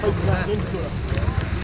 Foi